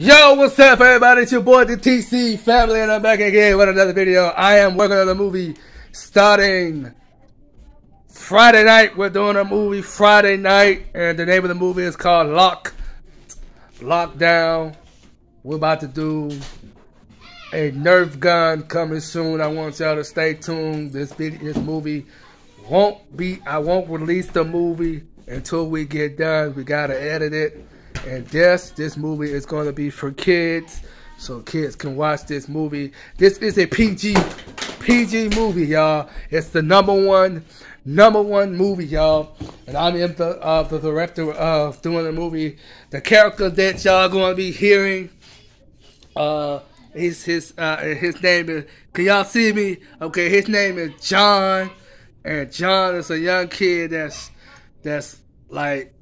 Yo, what's up, everybody? It's your boy, the TC family, and I'm back again with another video. I am working on a movie starting Friday night. We're doing a movie Friday night, and the name of the movie is called Lock Lockdown. We're about to do a Nerf gun coming soon. I want y'all to stay tuned. This video, this movie won't be. I won't release the movie until we get done. We gotta edit it. And yes, this movie is going to be for kids, so kids can watch this movie. This is a PG, PG movie, y'all. It's the number one, number one movie, y'all. And I'm the, uh, the director of doing the movie. The character that y'all going to be hearing, uh, his his uh, his name is. Can y'all see me? Okay, his name is John, and John is a young kid that's that's like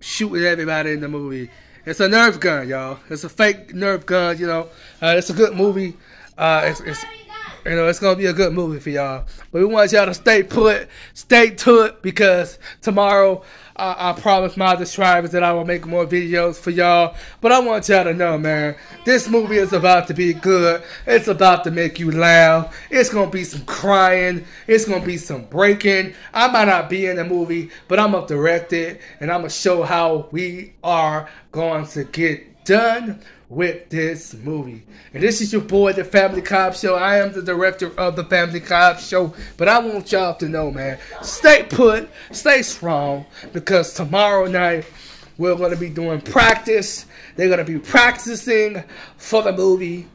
shooting everybody in the movie. It's a Nerf gun, y'all. It's a fake Nerf gun, you know. Uh, it's a good movie. Uh, it's, it's you know, it's gonna be a good movie for y'all. But we want y'all to stay put, stay to it because tomorrow uh, I promise my subscribers that I will make more videos for y'all. But I want y'all to know, man, this movie is about to be good. It's about to make you laugh. It's gonna be some crying. It's gonna be some breaking. I might not be in the movie, but I'm gonna direct it and I'm gonna show how we are going to get done with this movie. And this is your boy, the Family Cop Show. I am the director of the Family Cop Show. But I want y'all to know, man, stay put, stay strong, because tomorrow night we're going to be doing practice. They're going to be practicing for the movie,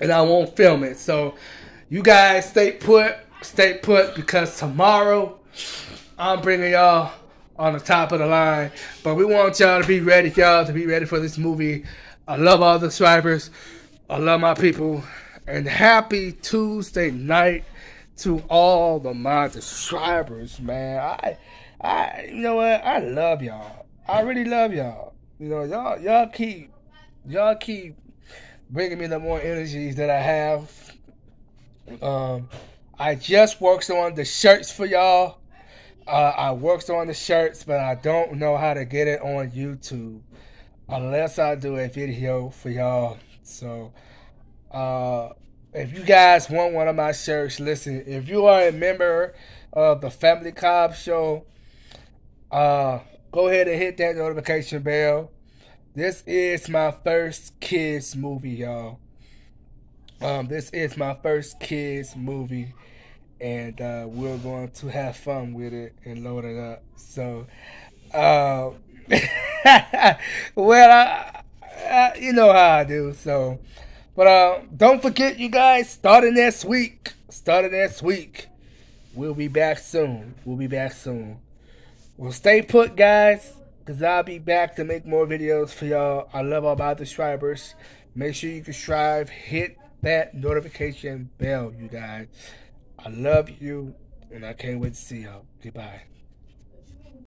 and I won't film it. So you guys stay put, stay put, because tomorrow I'm bringing y'all on the top of the line. But we want y'all to be ready, y'all, to be ready for this movie. I love all the subscribers. I love my people. And happy Tuesday night to all the my subscribers, man. I, I, you know what? I love y'all. I really love y'all. You know, y'all, y'all keep, y'all keep bringing me the more energies that I have. Um, I just worked on the shirts for y'all. Uh, I worked on the shirts, but I don't know how to get it on YouTube unless I do a video for y'all. So, uh, if you guys want one of my shirts, listen, if you are a member of the Family Cop Show, uh, go ahead and hit that notification bell. This is my first kids movie, y'all. Um, this is my first kids movie, and uh, we're going to have fun with it and load it up. So, uh, well, I, I, you know how I do. So, but uh, don't forget, you guys. Starting next week. Starting next week. We'll be back soon. We'll be back soon. Well, stay put, guys. Cause I'll be back to make more videos for y'all. I love all my subscribers. Make sure you subscribe. Hit that notification bell, you guys. I love you, and I can't wait to see y'all. Goodbye.